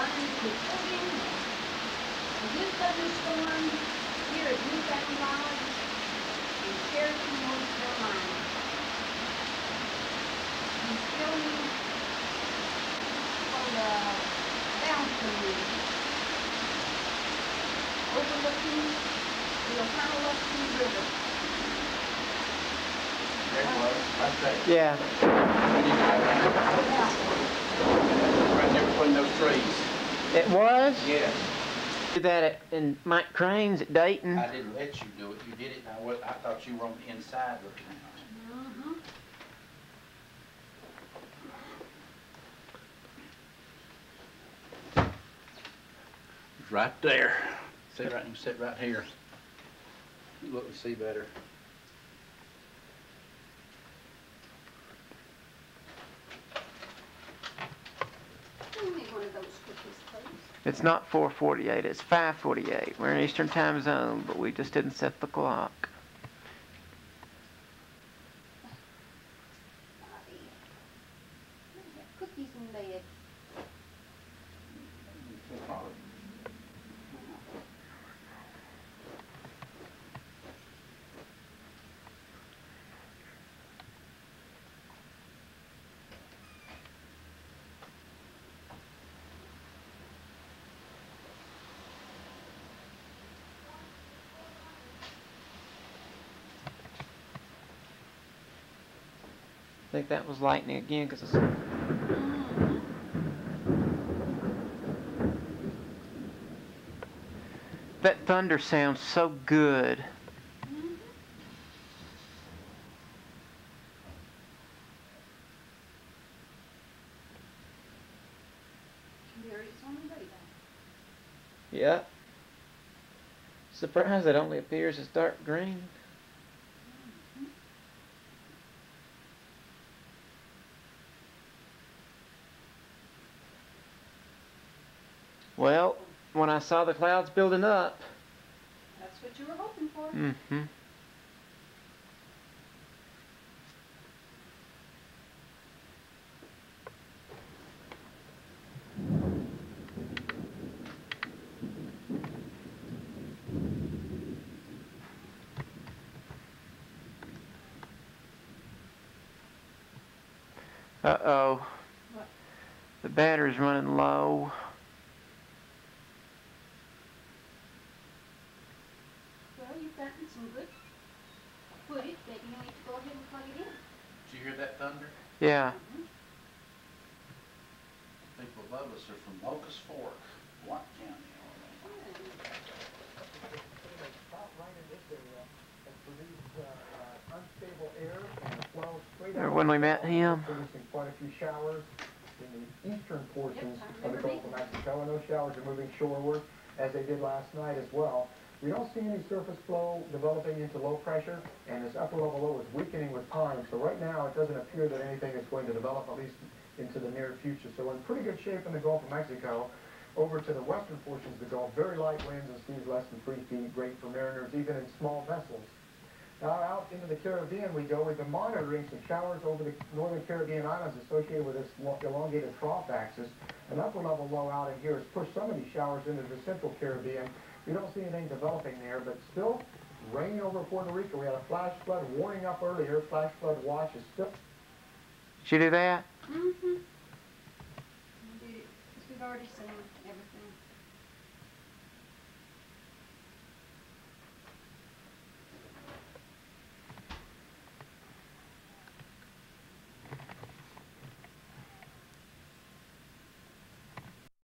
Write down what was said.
a new thunderstorm here at Newfound Lodge in Cherokee, North Carolina. He's filming from the balcony overlooking the River. There it was, right there. Yeah. We need to go around. Yeah. Right there between those trees. It was? Yeah. Did that at, in Mike Crane's at Dayton. I didn't let you do it. You did it, and I I thought you were on the inside looking at it. Right there. Sit right, you sit right here. You look and see better. It's not 448, it's 548. We're in Eastern time zone, but we just didn't set the clock. I think that was lightning again because it's. That thunder sounds so good. Yeah. Surprised it only appears as dark green. Well, when I saw the clouds building up, That's what you were hoping for. mm-hmm. Uh-oh. What? The battery's running low. Well, you've gotten some good footage that you need to go ahead and plug it in. Did you hear that thunder? Yeah. People above us are from Locust Fork, White County. Or when we met him. Producing quite a few showers in the eastern portions of the Gulf of Mexico, and those showers are moving shoreward, as they did last night as well. We don't see any surface flow developing into low pressure, and this upper level low is weakening with time, so right now it doesn't appear that anything is going to develop, at least into the near future. So in pretty good shape in the Gulf of Mexico. Over to the western portions of the Gulf, very light winds and seas less than three feet, great for mariners, even in small vessels. Now out into the Caribbean we go. We've been monitoring some showers over the northern Caribbean islands associated with this elongated trough axis. An upper level low out in here has pushed some of these showers into the central Caribbean. We don't see anything developing there, but still rain over Puerto Rico. We had a flash flood warning up earlier. Flash flood watch is still Did you do that? Mm-hmm. We did it, 'cause we've already seen everything.